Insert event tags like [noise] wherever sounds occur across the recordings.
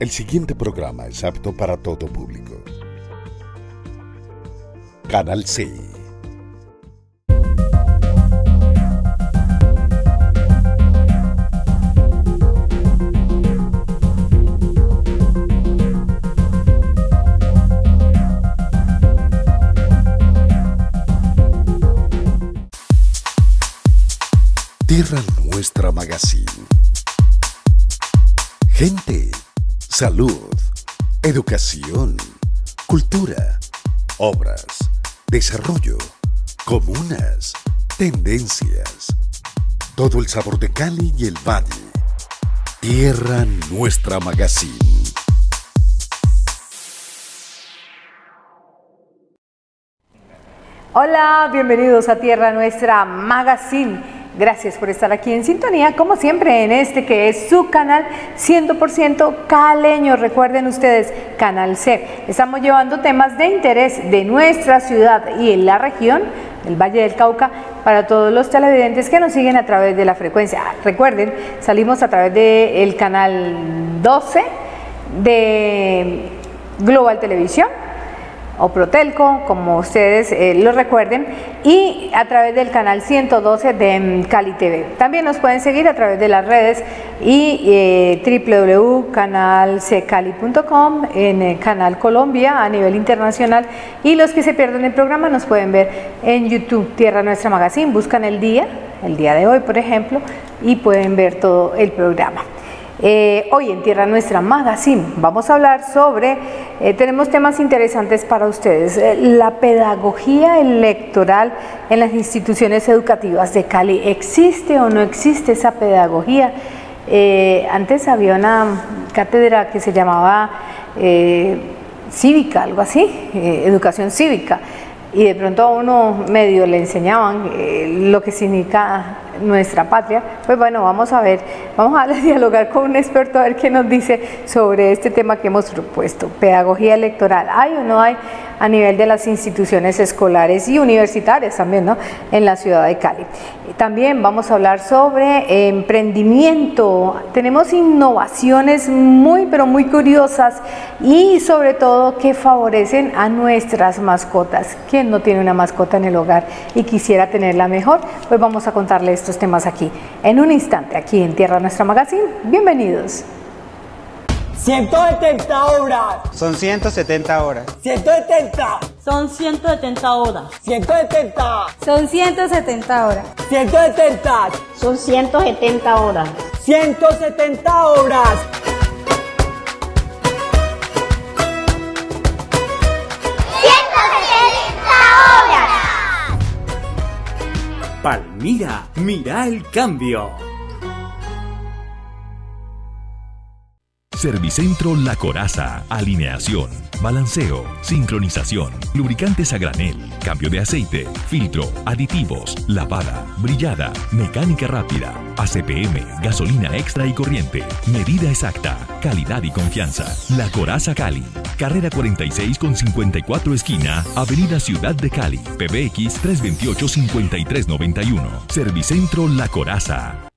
El siguiente programa es apto para todo público. Canal C. Tierra Nuestra Magazine. Gente, salud, educación, cultura, obras, desarrollo, comunas, tendencias. Todo el sabor de Cali y el Valle. Tierra Nuestra Magazine. Hola, bienvenidos a Tierra Nuestra Magazine. Gracias por estar aquí en sintonía, como siempre, en este que es su canal 100% caleño. Recuerden ustedes, Canal C. Estamos llevando temas de interés de nuestra ciudad y en la región del Valle del Cauca para todos los televidentes que nos siguen a través de la frecuencia. Recuerden, salimos a través del canal 12 de Global Televisión o Protelco, como ustedes eh, lo recuerden, y a través del canal 112 de Cali TV. También nos pueden seguir a través de las redes y eh, www.canalccali.com en el Canal Colombia a nivel internacional y los que se pierden el programa nos pueden ver en YouTube Tierra Nuestra Magazine, buscan el día, el día de hoy por ejemplo, y pueden ver todo el programa. Eh, hoy en Tierra Nuestra Magazine vamos a hablar sobre, eh, tenemos temas interesantes para ustedes, eh, la pedagogía electoral en las instituciones educativas de Cali. ¿Existe o no existe esa pedagogía? antes había una cátedra que se llamaba cívica, algo así, educación cívica, y de pronto a uno medio le enseñaban lo que significa nuestra patria, pues bueno, vamos a ver, vamos a [laughs] dialogar con un experto a ver qué nos dice sobre este tema que hemos propuesto, pedagogía electoral. ¿Hay o no hay a nivel de las instituciones escolares y universitarias también, ¿no? En la ciudad de Cali. También vamos a hablar sobre emprendimiento. Tenemos innovaciones muy, pero muy curiosas y sobre todo que favorecen a nuestras mascotas. ¿Quién no tiene una mascota en el hogar y quisiera tenerla mejor? Pues vamos a contarle estos temas aquí en un instante, aquí en Tierra Nuestra Magazine. Bienvenidos. 170 horas. Son 170 horas. 170. Son 170 horas. 170. Son 170 horas. 170. Son 170 horas. 170 horas. Palmira, mira el cambio. Servicentro La Coraza, alineación, balanceo, sincronización, lubricantes a granel, cambio de aceite, filtro, aditivos, lavada, brillada, mecánica rápida, ACPM, gasolina extra y corriente, medida exacta, calidad y confianza. La Coraza Cali, carrera 46 con 54 esquina, Avenida Ciudad de Cali, PBX 328-5391. Servicentro La Coraza.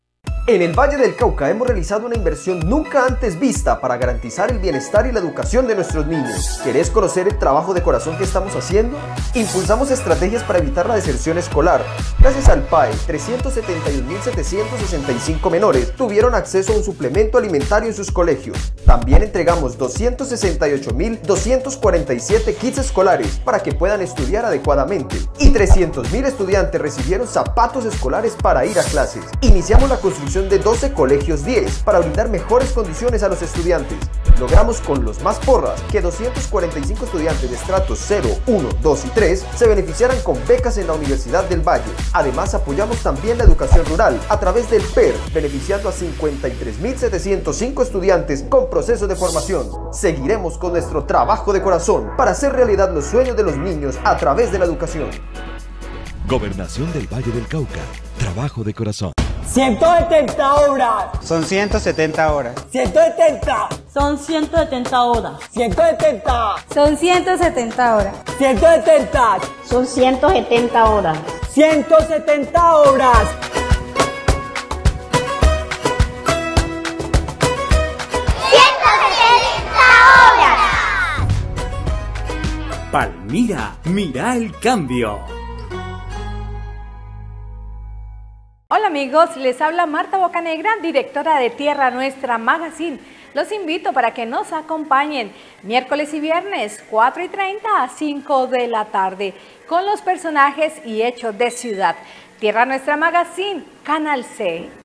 En el Valle del Cauca hemos realizado una inversión nunca antes vista para garantizar el bienestar y la educación de nuestros niños. ¿Querés conocer el trabajo de corazón que estamos haciendo? Impulsamos estrategias para evitar la deserción escolar. Gracias al PAE, 371.765 menores tuvieron acceso a un suplemento alimentario en sus colegios. También entregamos 268.247 kits escolares para que puedan estudiar adecuadamente. Y 300.000 estudiantes recibieron zapatos escolares para ir a clases. Iniciamos la construcción de 12 colegios 10 para brindar mejores condiciones a los estudiantes. Logramos con los más porras que 245 estudiantes de estratos 0, 1, 2 y 3 se beneficiaran con becas en la Universidad del Valle. Además apoyamos también la educación rural a través del PER, beneficiando a 53.705 estudiantes con proceso de formación. Seguiremos con nuestro trabajo de corazón para hacer realidad los sueños de los niños a través de la educación. Gobernación del Valle del Cauca. Trabajo de corazón. 170 horas. Son 170 horas. 170. Son 170 horas. 170. Son 170 horas. 170. Son 170 horas. 170 horas. Palmira, mira el cambio. Amigos, les habla Marta Bocanegra, directora de Tierra Nuestra Magazine. Los invito para que nos acompañen miércoles y viernes 4 y 30 a 5 de la tarde con los personajes y hechos de ciudad. Tierra Nuestra Magazine, Canal C.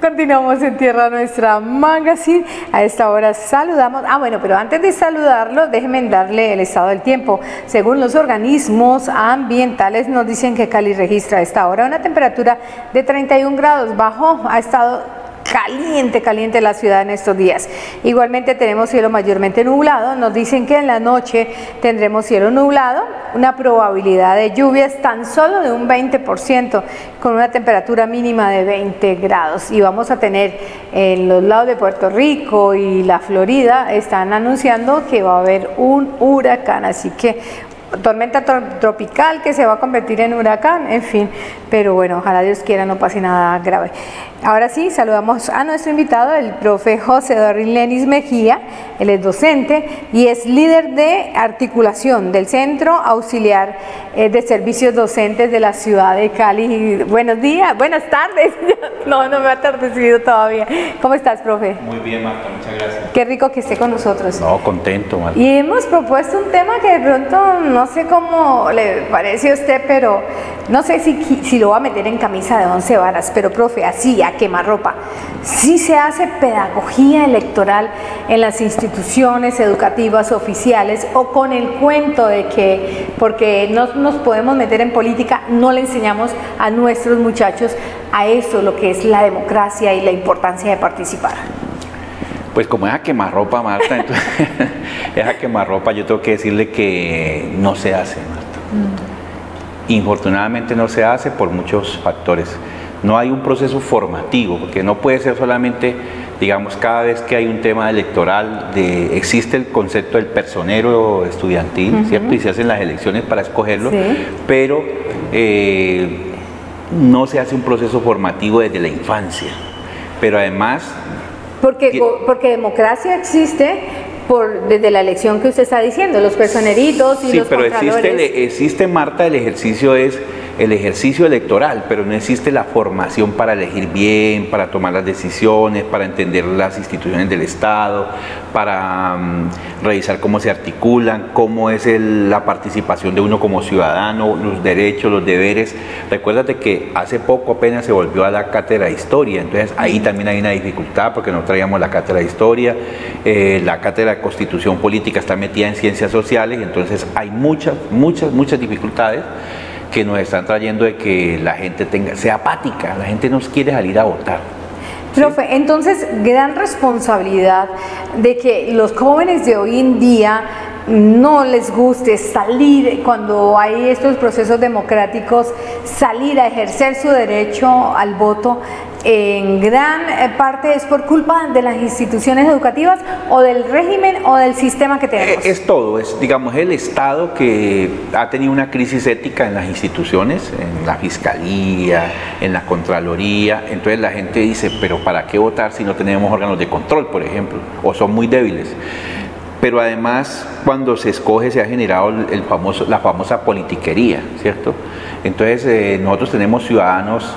Continuamos en Tierra Nuestra Magazine. A esta hora saludamos. Ah, bueno, pero antes de saludarlo, déjenme darle el estado del tiempo. Según los organismos ambientales, nos dicen que Cali registra a esta hora una temperatura de 31 grados bajo. Ha estado caliente, caliente la ciudad en estos días. Igualmente tenemos cielo mayormente nublado, nos dicen que en la noche tendremos cielo nublado, una probabilidad de lluvias tan solo de un 20%, con una temperatura mínima de 20 grados. Y vamos a tener en los lados de Puerto Rico y la Florida, están anunciando que va a haber un huracán, así que tormenta tropical que se va a convertir en huracán, en fin, pero bueno, ojalá Dios quiera no pase nada grave. Ahora sí, saludamos a nuestro invitado, el profe José Dorín Lenis Mejía, él es docente y es líder de articulación del Centro Auxiliar eh, de Servicios Docentes de la ciudad de Cali. Buenos días, buenas tardes, [laughs] no, no me ha atardecido todavía. ¿Cómo estás, profe? Muy bien, Marta, muchas gracias. Qué rico que esté con nosotros. No, contento, Marta. Y hemos propuesto un tema que de pronto no sé cómo le parece a usted, pero no sé si, si lo va a meter en camisa de once varas, pero profe, así, a quemarropa. Sí se hace pedagogía electoral en las instituciones educativas oficiales o con el cuento de que porque no nos podemos meter en política, no le enseñamos a nuestros muchachos a eso, lo que es la democracia y la importancia de participar. Pues como es a quemarropa, Marta, entonces, [laughs] es a quemarropa, yo tengo que decirle que no se hace, Marta. Infortunadamente no se hace por muchos factores. No hay un proceso formativo, porque no puede ser solamente, digamos, cada vez que hay un tema electoral, de, existe el concepto del personero estudiantil, ¿cierto? Y se hacen las elecciones para escogerlo, pero eh, no se hace un proceso formativo desde la infancia. Pero además porque, porque democracia existe por, desde la elección que usted está diciendo, los personeritos y sí, los pero existe, existe, Marta, el ejercicio es el ejercicio electoral, pero no existe la formación para elegir bien, para tomar las decisiones, para entender las instituciones del Estado, para mm, revisar cómo se articulan, cómo es la participación de uno como ciudadano, los derechos, los deberes. Recuérdate que hace poco apenas se volvió a la cátedra de historia, entonces ahí también hay una dificultad porque no traíamos la cátedra de historia, eh, la cátedra de constitución política está metida en ciencias sociales, entonces hay muchas, muchas, muchas dificultades que nos están trayendo de que la gente tenga, sea apática, la gente no quiere salir a votar. Profe, entonces gran responsabilidad de que los jóvenes de hoy en día no les guste salir cuando hay estos procesos democráticos, salir a ejercer su derecho al voto, en gran eh, parte es por culpa de las instituciones educativas o del régimen o del sistema que tenemos. Es, todo, es digamos el Estado que ha tenido una crisis ética en las instituciones, en la Fiscalía, en la Contraloría, entonces la gente dice, pero ¿para qué votar si no tenemos órganos de control, por ejemplo? O son muy débiles pero además cuando se escoge se ha generado el famoso, la famosa politiquería, ¿cierto? Entonces eh, nosotros tenemos ciudadanos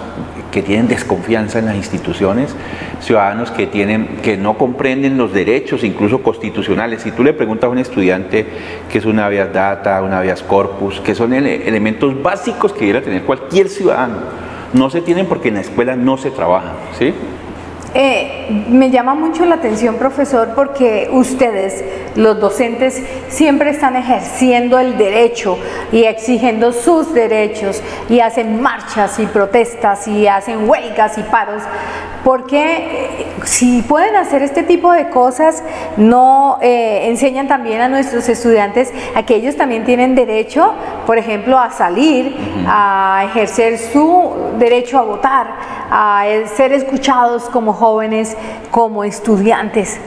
que tienen desconfianza en las instituciones, ciudadanos que, tienen, que no comprenden los derechos, incluso constitucionales. Si tú le preguntas a un estudiante qué es una habeas data, una habeas corpus, que son elementos básicos que debería tener cualquier ciudadano, no se tienen porque en la escuela no se trabaja. ¿sí? Eh, me llama mucho la atención, profesor, porque ustedes, los docentes, siempre están ejerciendo el derecho y exigiendo sus derechos y hacen marchas y protestas y hacen huelgas y paros, porque eh, si pueden hacer este tipo de cosas, no eh, enseñan también a nuestros estudiantes a que ellos también tienen derecho, por ejemplo, a salir, a ejercer su derecho a votar, a ser escuchados como jóvenes, como estudiantes?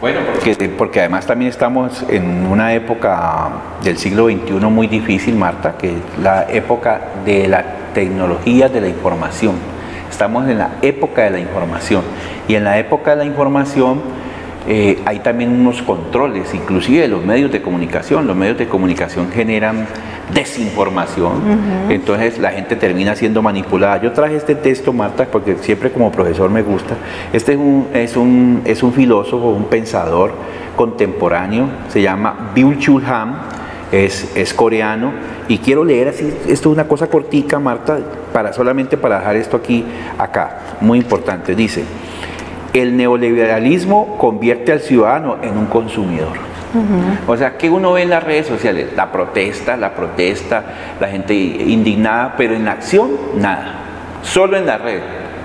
Bueno, porque, porque además también estamos en una época del siglo XXI muy difícil, Marta, que es la época de la tecnología de la información. Estamos en la época de la información y en la época de la información eh, hay también unos controles, inclusive los medios de comunicación. Los medios de comunicación generan desinformación, entonces la gente termina siendo manipulada. Yo traje este texto, Marta, porque siempre como profesor me gusta. Este es un, es un, es un filósofo, un pensador contemporáneo, se llama Byul Chul Han, es, es coreano, y quiero leer así, esto es una cosa cortica, Marta, para solamente para dejar esto aquí, acá, muy importante. Dice, el neoliberalismo convierte al ciudadano en un consumidor. O sea, ¿qué uno ve en las redes sociales? La protesta, la protesta, la gente indignada, pero en la acción, nada. Solo en la red.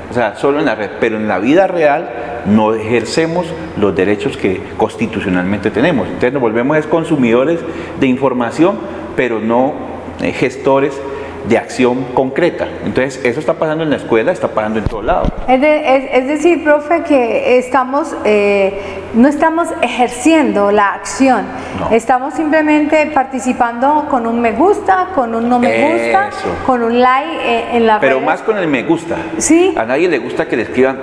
O sea, solo en la red. Pero en la vida real no ejercemos los derechos que constitucionalmente tenemos. Entonces nos volvemos es consumidores de información, pero no eh, gestores de acción concreta. Entonces, eso está pasando en la escuela, está pasando en todo lado. Es, es, decir, profe, que estamos, eh, no estamos ejerciendo la acción, estamos simplemente participando con un me gusta, con un no me gusta, con un like eh, en la Pero más con el me gusta. Sí. A nadie le gusta que le escriban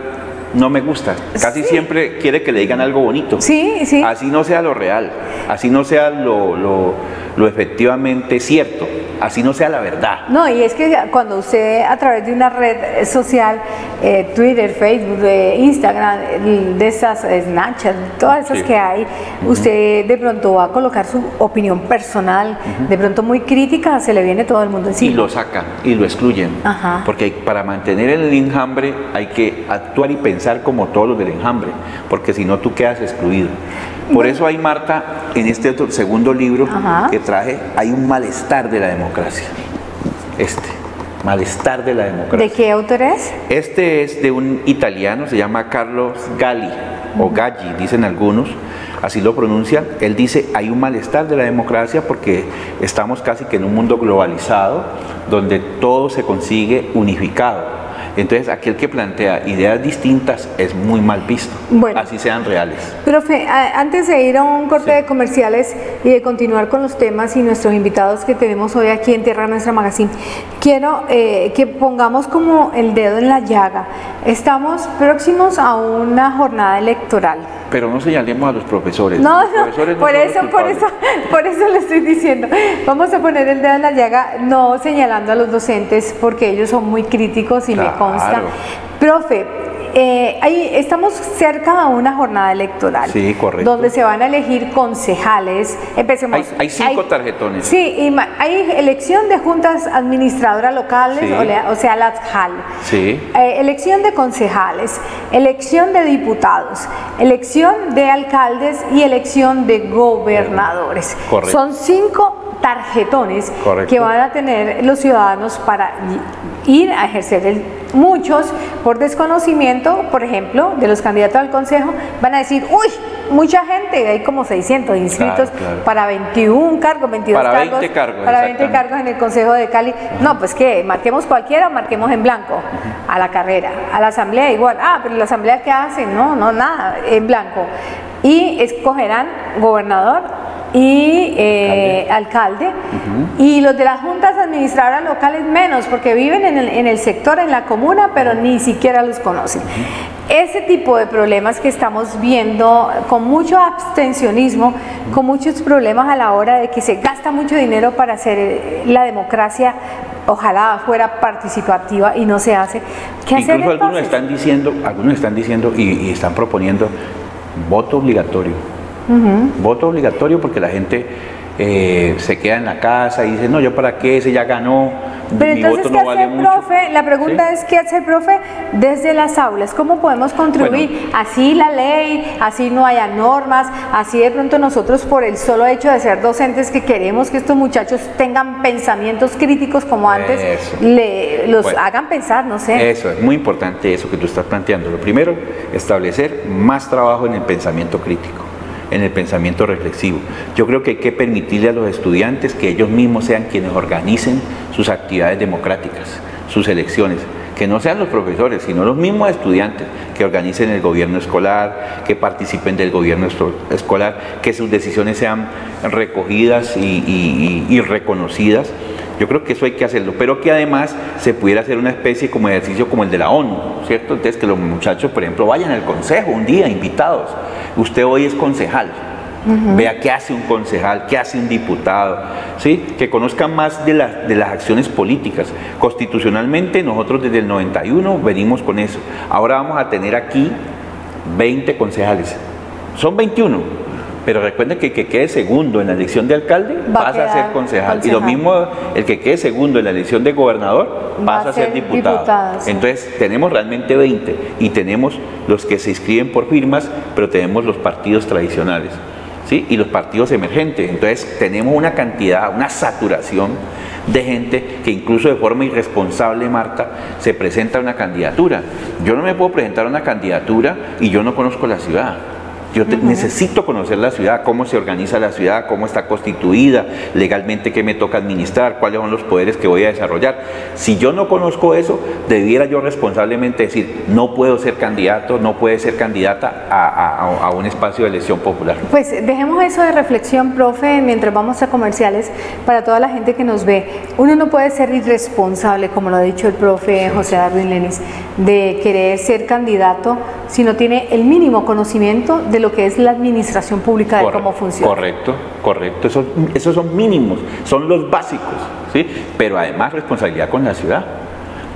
no me gusta. Casi siempre quiere que le digan algo bonito. Sí, sí. Así no sea lo real, así no sea lo, lo, lo efectivamente cierto así no sea la verdad. No, y es que cuando usted a través de una red social, eh, Twitter, Facebook, Instagram, de esas eh, Snapchat, todas esas que hay, usted de pronto va a colocar su opinión personal, de pronto muy crítica, se le viene todo el mundo encima. Y lo sacan y lo excluyen. Porque para mantener el enjambre hay que actuar y pensar como todos los del enjambre, porque si no tú quedas excluido. Por eso hay, Marta, en este otro, segundo libro que traje, hay un malestar de la democracia. Este, malestar de la democracia. ¿De qué autor es? Este es de un italiano, se llama Carlos Galli, o Galli, dicen algunos, así lo pronuncian. Él dice, hay un malestar de la democracia porque estamos casi que en un mundo globalizado, donde todo se consigue unificado entonces, aquel que plantea ideas distintas es muy mal visto, así sean reales. Profe, antes de ir a un corte de comerciales y de continuar con los temas y nuestros invitados que tenemos hoy aquí en Tierra Nuestra Magazine, quiero eh, que pongamos como el dedo en la llaga. Estamos próximos a una jornada electoral. Pero no señalemos a los profesores. No, no, por eso, por eso, por eso le estoy diciendo. Vamos a poner el dedo en la llaga, no señalando a los docentes, porque ellos son muy críticos y me consta. Profe, eh, ahí estamos cerca a una jornada electoral. Sí, correcto. Donde se van a elegir concejales. Empecemos. Hay, cinco tarjetones. Sí, y hay elección de juntas administradoras locales, o, sea, la JAL. Sí. Eh, elección de concejales, elección de diputados, elección de alcaldes y elección de gobernadores. Correcto. Son cinco tarjetones que van a tener los ciudadanos para ir a ejercer el muchos por desconocimiento, por ejemplo, de los candidatos al consejo, van a decir, uy, mucha gente, hay como 600 inscritos para 21 cargos, 22 para cargos, 20 cargos, para 20 cargos en el consejo de Cali. No, pues que marquemos cualquiera o marquemos en blanco a la carrera, a la asamblea igual. Ah, pero la asamblea qué hace? No, no, nada, en blanco. Y escogerán gobernador, y eh, alcalde, y los de las juntas administradoras locales menos, porque viven en el, en el, sector, en la comuna, pero ni siquiera los conocen. Ese tipo de problemas que estamos viendo con mucho abstencionismo, con muchos problemas a la hora de que se gasta mucho dinero para hacer eh, la democracia, ojalá fuera participativa y no se hace. ¿Qué Incluso algunos están diciendo, algunos están diciendo y están proponiendo voto obligatorio Voto obligatorio porque la gente eh, se queda en la casa y dice, no, yo para qué, ese ya ganó, Pero mi entonces, voto no vale mucho. Profe? La pregunta es, ¿qué hace el profe desde las aulas? ¿Cómo podemos contribuir? Así la ley, así no haya normas, así de pronto nosotros por el solo hecho de ser docentes que queremos que estos muchachos tengan pensamientos críticos como antes, le, los hagan pensar, no sé. Eso, es muy importante eso que tú estás planteando. Lo primero, establecer más trabajo en el pensamiento crítico en el pensamiento reflexivo. Yo creo que hay que permitirle a los estudiantes que ellos mismos sean quienes organicen sus actividades democráticas, sus elecciones, que no sean los profesores, sino los mismos estudiantes que organicen el gobierno escolar, que participen del gobierno escolar, que sus decisiones sean recogidas y, reconocidas. Yo creo que eso hay que hacerlo, pero que además se pudiera hacer una especie como ejercicio como el de la ONU, ¿cierto? Entonces que los muchachos, por ejemplo, vayan al consejo un día invitados Usted hoy es concejal. Vea qué hace un concejal, qué hace un diputado, ¿sí? que conozcan más de, de las acciones políticas. Constitucionalmente nosotros desde el 91 venimos con eso. Ahora vamos a tener aquí 20 concejales. Son 21, pero recuerden que el que quede segundo en la elección de alcalde Va a pasa a ser concejal. Y lo mismo el que quede segundo en la elección de gobernador Va pasa a a ser ser diputado. diputado, sí. Entonces tenemos realmente 20 y tenemos los que se inscriben por firmas, pero tenemos los partidos tradicionales. ¿Sí? y los partidos emergentes. Entonces tenemos una cantidad, una saturación de gente que incluso de forma irresponsable, Marta, se presenta a una candidatura. Yo no me puedo presentar a una candidatura y yo no conozco la ciudad. Yo te- necesito conocer la ciudad, cómo se organiza la ciudad, cómo está constituida, legalmente qué me toca administrar, cuáles son los poderes que voy a desarrollar. Si yo no conozco eso, debiera yo responsablemente decir, no puedo ser candidato, no puede ser candidata a, a- a un espacio de elección popular. Pues dejemos eso de reflexión, profe, mientras vamos a comerciales, para toda la gente que nos ve. Uno no puede ser irresponsable, como lo ha dicho el profe José Darwin Lenis, de querer ser candidato si no tiene el mínimo conocimiento de lo que es la administración pública, de cómo funciona. Correcto, correcto. Esos, esos son mínimos, son los básicos, ¿sí? Pero además responsabilidad con la ciudad.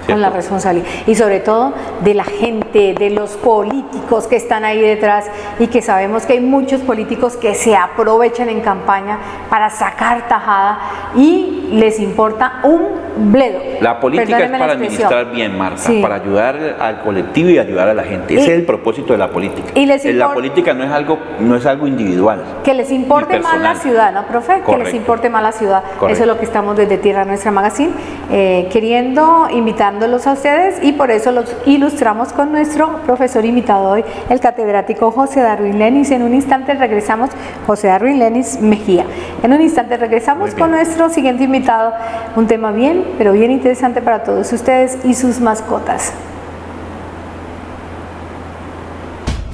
Con la responsabilidad. Y sobre todo de la gente, de los políticos que están ahí detrás y que sabemos que hay muchos políticos que se aprovechan en campaña para sacar tajada y les importa un bledo. La política es Perdónenme la para administrar bien, Marta, Sí. para ayudar al colectivo y ayudar a la gente. Ese Y- es el propósito de la política. y les la impor- política no es algo, no es algo individual. Que les importe más la ciudad, ¿no, profe? Que les importe más la ciudad. Correcto. Eso es lo que estamos desde Tierra Nuestra Magazine eh, queriendo, invitándolos a ustedes y por eso los ilustramos con nuestro profesor invitado hoy, el catedrático José Darwin Lenis. En un instante regresamos, José Darwin Lenis Mejía. En un instante regresamos con nuestro siguiente invitado, un tema bien, pero bien interesante para todos ustedes y sus mascotas.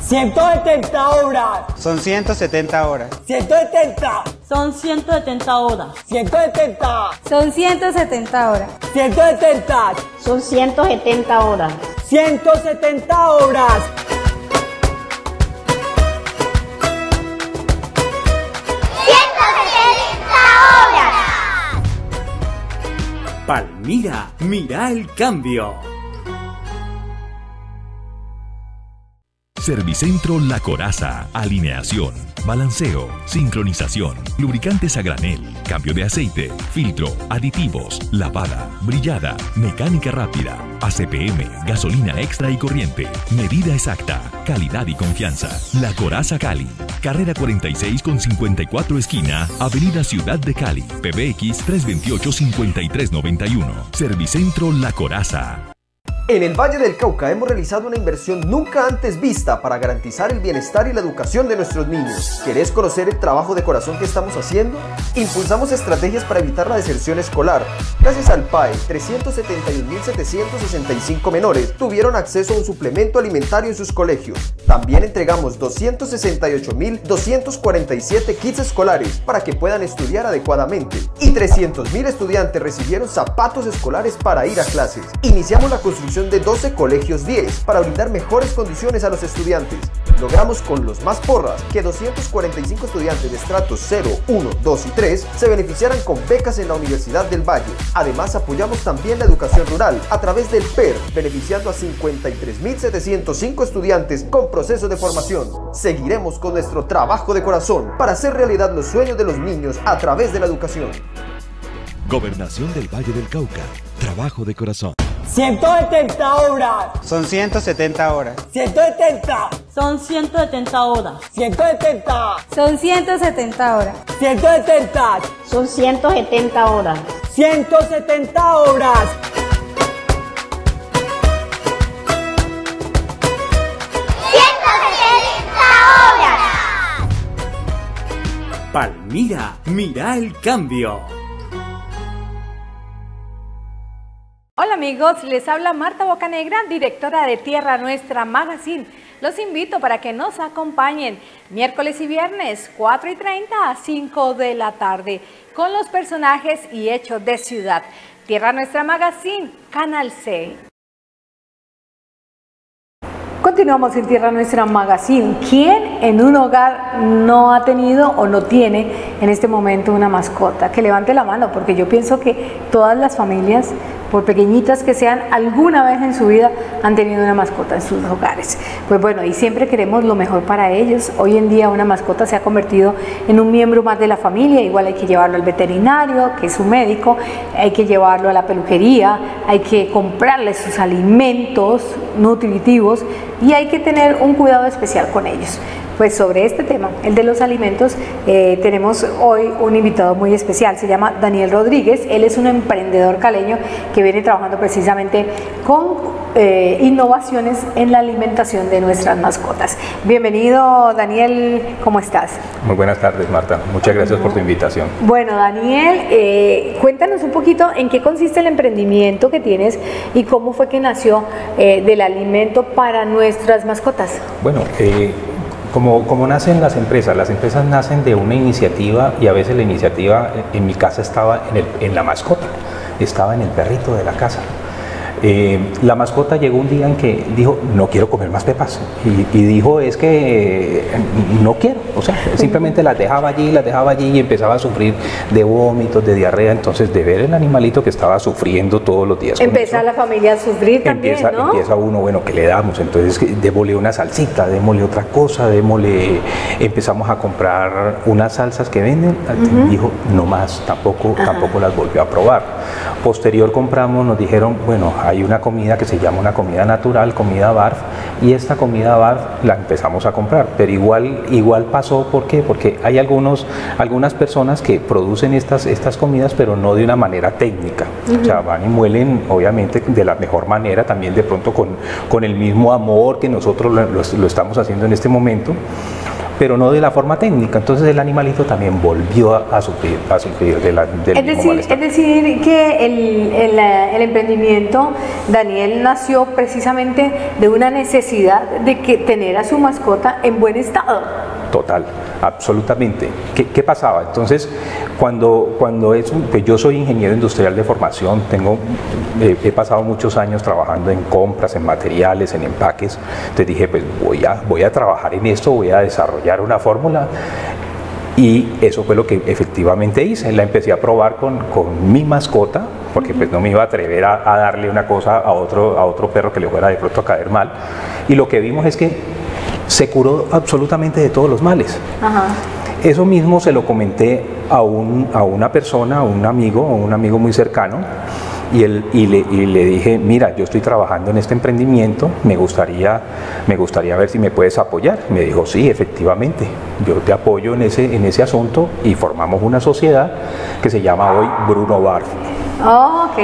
170 horas. Son 170 horas. 170. Son 170 horas. 170. Son 170 horas. 170. Son 170 horas. 170 horas. Palmira, mira el cambio. Servicentro La Coraza, alineación, balanceo, sincronización, lubricantes a granel, cambio de aceite, filtro, aditivos, lavada, brillada, mecánica rápida, ACPM, gasolina extra y corriente, medida exacta, calidad y confianza. La Coraza Cali, carrera 46 con 54 esquina, Avenida Ciudad de Cali, PBX 328-5391. Servicentro La Coraza. En el Valle del Cauca hemos realizado una inversión nunca antes vista para garantizar el bienestar y la educación de nuestros niños. ¿Querés conocer el trabajo de corazón que estamos haciendo? Impulsamos estrategias para evitar la deserción escolar. Gracias al PAE, 371.765 menores tuvieron acceso a un suplemento alimentario en sus colegios. También entregamos 268.247 kits escolares para que puedan estudiar adecuadamente. Y 300.000 estudiantes recibieron zapatos escolares para ir a clases. Iniciamos la construcción de 12 colegios 10 para brindar mejores condiciones a los estudiantes. Logramos con los más porras que 245 estudiantes de estratos 0, 1, 2 y 3 se beneficiaran con becas en la Universidad del Valle. Además apoyamos también la educación rural a través del PER, beneficiando a 53.705 estudiantes con proceso de formación. Seguiremos con nuestro trabajo de corazón para hacer realidad los sueños de los niños a través de la educación. Gobernación del Valle del Cauca. Trabajo de corazón. 170 horas. Son 170 horas. 170. Son 170 horas. 170. Son 170 horas. 170. Son 170 horas. 170 horas. Palmira, mira el cambio. Amigos, les habla Marta Bocanegra, directora de Tierra Nuestra Magazine. Los invito para que nos acompañen miércoles y viernes 4 y 30 a 5 de la tarde con los personajes y hechos de ciudad. Tierra Nuestra Magazine, Canal C. Continuamos en Tierra Nuestra Magazine. ¿Quién en un hogar no ha tenido o no tiene en este momento una mascota? Que levante la mano, porque yo pienso que todas las familias, por pequeñitas que sean, alguna vez en su vida han tenido una mascota en sus hogares. Pues bueno, y siempre queremos lo mejor para ellos. Hoy en día una mascota se ha convertido en un miembro más de la familia, igual hay que llevarlo al veterinario, que es su médico, hay que llevarlo a la peluquería, hay que comprarle sus alimentos nutritivos y hay que tener un cuidado especial con ellos. Pues sobre este tema, el de los alimentos, eh, tenemos hoy un invitado muy especial, se llama Daniel Rodríguez, él es un emprendedor caleño que viene trabajando precisamente con eh, innovaciones en la alimentación de nuestras mascotas. Bienvenido Daniel, ¿cómo estás? Muy buenas tardes Marta, muchas gracias por tu invitación. Bueno Daniel, eh, cuéntanos un poquito en qué consiste el emprendimiento que tienes y cómo fue que nació del alimento para nuestras mascotas. Bueno, como, como, nacen las empresas, las empresas nacen de una iniciativa y a veces la iniciativa en mi casa estaba en, el, en la mascota, estaba en el perrito de la casa. Eh, la mascota llegó un día en que dijo, no quiero comer más pepas. Y, dijo, es que eh, no quiero. O sea, [laughs] simplemente las dejaba allí, las dejaba allí y empezaba a sufrir de vómitos, de diarrea. Entonces, de ver el animalito que estaba sufriendo todos los días. Empieza la familia a sufrir también, empieza, ¿no? Empieza uno, bueno, ¿qué le damos? Entonces, démosle una salsita, démosle otra cosa, démosle... Empezamos a comprar unas salsas que venden. Dijo, no más, tampoco, tampoco las volvió a probar. Posterior compramos, nos dijeron, bueno, hay una comida que se llama una comida natural, comida BARF, y esta comida BARF la empezamos a comprar, pero igual, igual pasó, ¿por qué? Porque hay algunos, algunas personas que producen estas, estas comidas, pero no de una manera técnica, o sea, van y muelen, obviamente, de la mejor manera, también de pronto con, con el mismo amor que nosotros lo, lo estamos haciendo en este momento, pero no de la forma técnica. Entonces el animalito también volvió a, sufrir, a sufrir de la, del es, decir, es decir, que el, el, el, emprendimiento, Daniel, nació precisamente de una necesidad de que tener a su mascota en buen estado. Total, absolutamente. ¿Qué, pasaba? Entonces, cuando, cuando es, pues yo soy ingeniero industrial de formación, tengo, eh, he pasado muchos años trabajando en compras, en materiales, en empaques, entonces dije, pues voy a, voy a trabajar en esto, voy a desarrollar una fórmula y eso fue lo que efectivamente hice. La empecé a probar con, con mi mascota, porque pues no me iba a atrever a, a, darle una cosa a otro, a otro perro que le fuera de pronto a caer mal. Y lo que vimos es que se curó absolutamente de todos los males. Ajá. Eso mismo se lo comenté a, un, a una persona, a un amigo, a un amigo muy cercano, y, él, y, le, y, le, dije, mira, yo estoy trabajando en este emprendimiento, me gustaría, me gustaría ver si me puedes apoyar. Me dijo, sí, efectivamente, yo te apoyo en ese, en ese asunto y formamos una sociedad que se llama hoy Bruno Barf. Oh, ok.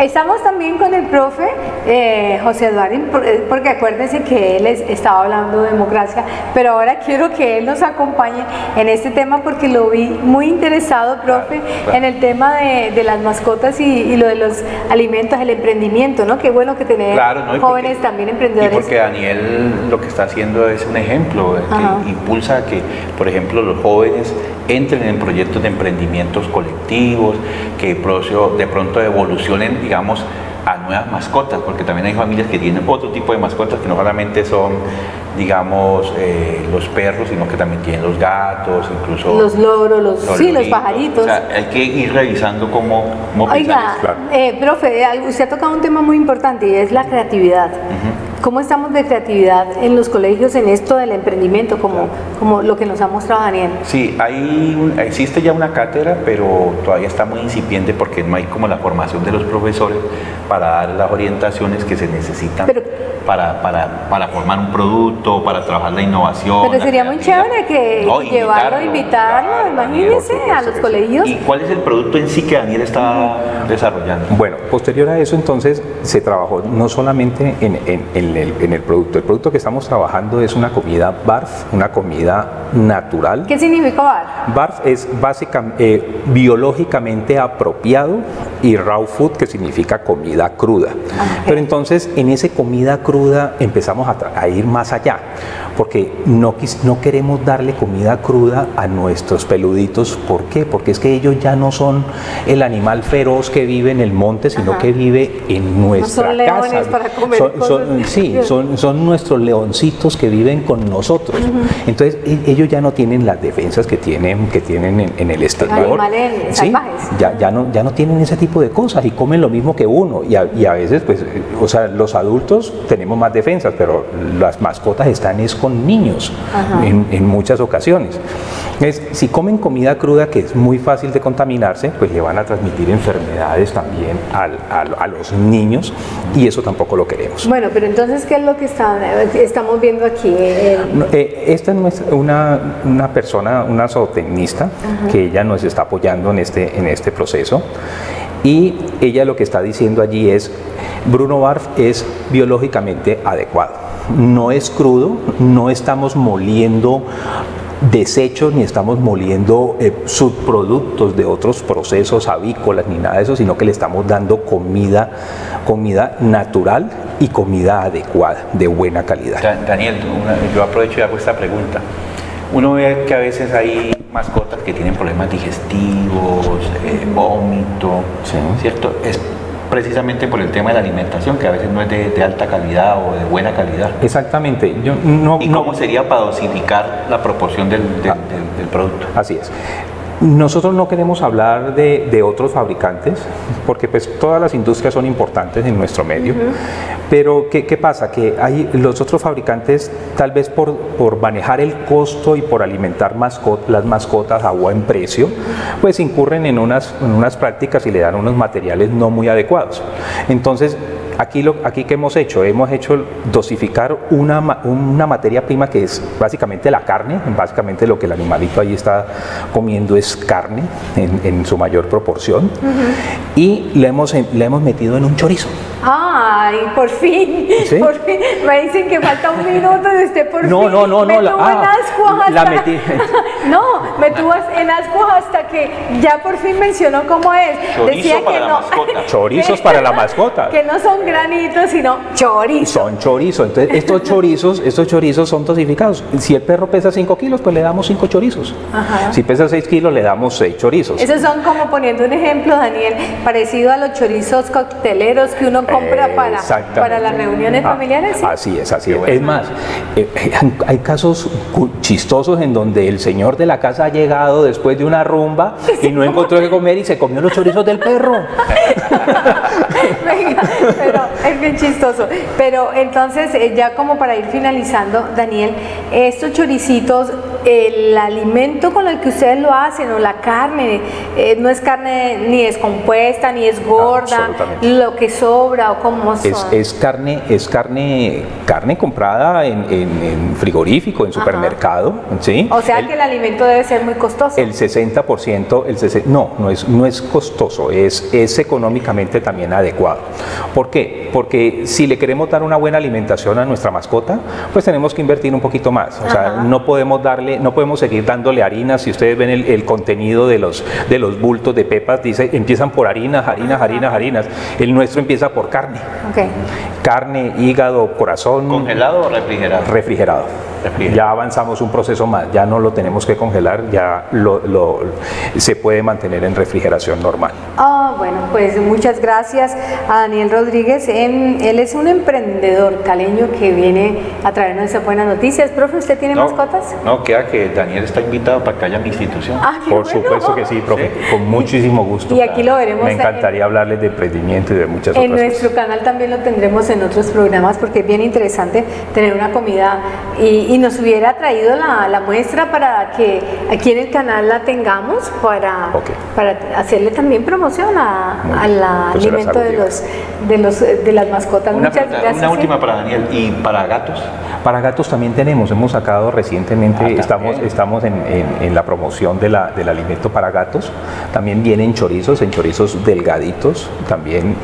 Estamos también con el profe eh, José Eduardo, porque acuérdense que él es, estaba hablando de democracia, pero ahora quiero que él nos acompañe en este tema porque lo vi muy interesado, profe, claro, claro. en el tema de, de las mascotas y, y, lo de los alimentos, el emprendimiento, ¿no? Qué bueno que tener claro, ¿no? jóvenes porque, también emprendedores. Y porque Daniel lo que está haciendo es un ejemplo que impulsa que, por ejemplo, los jóvenes entren en proyectos de emprendimientos colectivos, que de pronto evolucionen, digamos, a nuevas mascotas, porque también hay familias que tienen otro tipo de mascotas que no solamente son, digamos, eh, los perros, sino que también tienen los gatos, incluso los loros, los, los sí, los pajaritos. O sea, hay que ir revisando cómo, cómo Oiga, eh, profe, usted ha tocado un tema muy importante y es la creatividad. Uh -huh. ¿Cómo estamos de creatividad en los colegios en esto del emprendimiento, como, como lo que nos ha mostrado Daniel? Sí, hay un, existe ya una cátedra, pero todavía está muy incipiente porque no hay como la formación de los profesores para dar las orientaciones que se necesitan pero, para, para, para, formar un producto, para trabajar la innovación. Pero sería muy chévere que no, llevarlo, invitarlo, claro, imagínense, Daniel, a los colegios. ¿Y cuál es el producto en sí que Daniel está desarrollando? Bueno, posterior a eso entonces se trabajó no solamente en, en, en el, en el producto. El producto que estamos trabajando es una comida BARF, una comida natural. ¿Qué significa BARF? BARF es básicamente eh, biológicamente apropiado y raw food, que significa comida cruda. Okay. Pero entonces en esa comida cruda empezamos a, a ir más allá. Porque no, quis- no queremos darle comida cruda a nuestros peluditos. ¿Por qué? Porque es que ellos ya no son el animal feroz que vive en el monte, sino Ajá. que vive en nuestra son leones casa. para comer Son- cosas. son- sí, son, son nuestros leoncitos que viven con nosotros. Entonces e- ellos ya no tienen las defensas que tienen, que tienen en, en el exterior. Animales Sí, salvajes. ya, ya, no, ya no tienen ese tipo de cosas y comen lo mismo que uno. Y a, y a veces, pues, eh, o sea, los adultos tenemos más defensas, pero las mascotas están es con niños en, en muchas ocasiones. Es, si comen comida cruda, que es muy fácil de contaminarse, pues le van a transmitir enfermedades también al- al- a los niños y eso tampoco lo queremos. Bueno, pero entonces, ¿qué es lo que está- estamos viendo aquí? No, eh, esta es una, una persona, una zootecnista, Ajá. que ella nos está apoyando en este, en este proceso. Y ella lo que está diciendo allí es, Bruno Barf es biológicamente adecuado. No es crudo, no estamos moliendo desechos ni estamos moliendo eh, subproductos de otros procesos avícolas ni nada de eso, sino que le estamos dando comida, comida natural y comida adecuada, de buena calidad. Da- Daniel, una- yo aprovecho y hago esta pregunta. Uno ve que a veces hay mascotas que tienen problemas digestivos, eh, vómito, ¿cierto? Es precisamente por el tema de la alimentación, que a veces no es de, de alta calidad o de buena calidad. Exactamente. Yo no, ¿Y cómo sería para dosificar la proporción del, del- del- del producto? Así es. Nosotros no queremos hablar de, de otros fabricantes, porque pues todas las industrias son importantes en nuestro medio, pero ¿qué, qué pasa? Que hay los otros fabricantes, tal vez por, por manejar el costo y por alimentar mascot- las mascotas a buen precio, pues incurren en unas, en unas prácticas y le dan unos materiales no muy adecuados. Entonces, Aquí, lo, aquí que hemos hecho, hemos hecho dosificar una, ma- una materia prima que es básicamente la carne, básicamente lo que el animalito ahí está comiendo es carne en, en su mayor proporción, y le hemos, le hemos metido en un chorizo. Ay, por fin, ¿Sí? por fin. Me dicen que falta un minuto de usted por No, fin. no, no, me no, la- tuvo ah, en ascuas la hasta- metí. [laughs] no, me tuvo en ascuas hasta que ya por fin mencionó cómo es. Decía que no. Chorizos para la mascota. [laughs] Que no son granitos, sino chorizos. Son chorizos. Entonces, estos [laughs] chorizos, estos chorizos son dosificados. Si el perro pesa 5 kilos, pues le damos 5 chorizos. Ajá. Si pesa 6 kilos, le damos 6 chorizos. Esos son como poniendo un ejemplo, Daniel, parecido a los chorizos cocteleros que uno compra para, para las reuniones Ah, familiares. ¿sí? Así es, así es. Es más, eh, eh, hay casos chistosos en donde el señor de la casa ha llegado después de una rumba [laughs] y no encontró qué comer y se comió los chorizos del perro. [laughs] [laughs] Venga, pero es bien chistoso. Pero entonces, eh, ya como para ir finalizando, Daniel, estos choricitos, el alimento con el que ustedes lo hacen o la carne, eh, no es carne ni descompuesta, ni es gorda, lo que sobra o cómo son. Es, es carne, es carne, carne comprada en, en- en frigorífico, en supermercado, ¿sí? o sea El- que el alimento debe ser muy costoso. El 60%, el 60 no, no es, no es costoso, es, es económicamente también adecuado. ¿Por qué? Porque si le queremos dar una buena alimentación a nuestra mascota, pues tenemos que invertir un poquito más. O sea, no podemos darle, no podemos seguir dándole harinas. Si ustedes ven el, el contenido de los, de los bultos de pepas, dice, empiezan por harinas, harinas, harinas, harinas. El nuestro empieza por carne. Ok. Carne, hígado, corazón. ¿Congelado o refrigerado? Refrigerado. Ya avanzamos un proceso más, ya no lo tenemos que congelar, ya lo, lo- se puede mantener en refrigeración normal. Ah, bueno, pues muchas gracias a Daniel Rodríguez. Él es un emprendedor caleño que viene a traernos esas buenas noticias. Profe, ¿usted tiene No, mascotas? No, queda que Daniel está invitado para que haya mi institución. Ah, Por bueno. supuesto que sí, profe, con muchísimo gusto. Y aquí lo veremos Me en- encantaría hablarles de emprendimiento y de muchas En otras nuestro canal también lo tendremos en otros programas porque es bien interesante tener una comida y, y nos hubiera traído la, la muestra para que aquí en el canal la tengamos para, para hacerle también promoción a- al. Pues alimento de los, de los de las mascotas. Una, Muchas pregunta, gracias. una última para Daniel. ¿Y para gatos? Para gatos también tenemos, hemos sacado recientemente, Ah, estamos, estamos en, en- en la promoción de la- del alimento para gatos. También vienen chorizos, en chorizos delgaditos, también.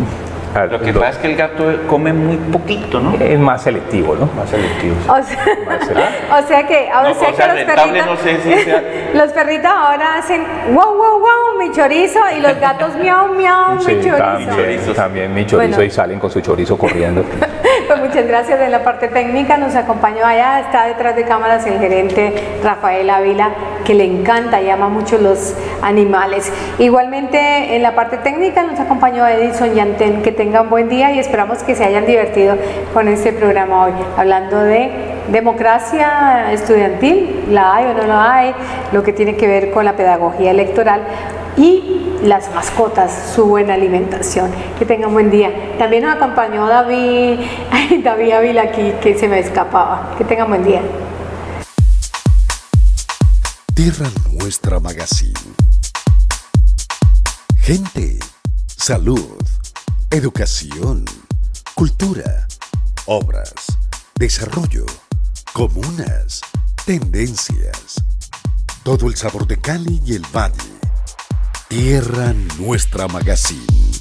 Ah, Lo que pasa es que el gato come muy poquito, ¿no? Es más selectivo, ¿no? Más selectivo. O sea, [laughs] o sea que, o No, sea o que sea, los perritos, no sé si [laughs] sea- los perritos ahora hacen wow wow wow mi chorizo y los gatos miau miau Sí, mi chorizo. también, también mi chorizo Bueno. y salen con su chorizo corriendo. [laughs] Muchas gracias. En la parte técnica, nos acompañó allá, está detrás de cámaras el gerente Rafael Ávila, que le encanta y ama mucho los animales. Igualmente en la parte técnica nos acompañó Edison Yantén, que tengan buen día y esperamos que se hayan divertido con este programa hoy, hablando de democracia estudiantil, la hay o no la hay, lo que tiene que ver con la pedagogía electoral y las mascotas, su buena alimentación. Que tengan buen día. También nos acompañó David, [laughs] David Ávila aquí, que se me escapaba. Que tengan buen día. Tierra Nuestra Magazine. Gente, salud, educación, cultura, obras, desarrollo, comunas, tendencias. Todo el sabor de Cali y el Valle. Tierra Nuestra Magazine.